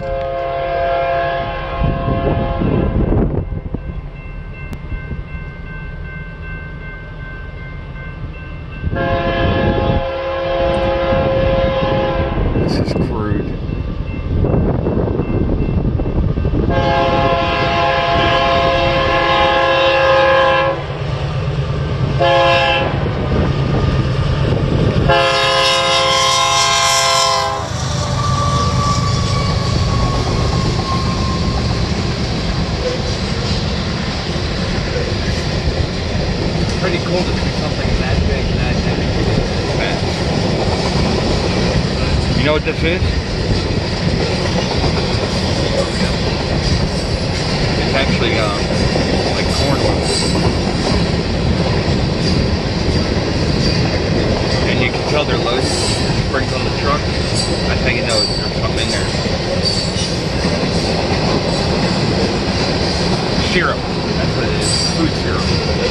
This pretty cool to something that big and that heavy You know what this is? It's actually um, like corn. And you can tell they're loaded. Springs on the truck. I think you know there's something in there. Syrup. That's what it is. Food syrup.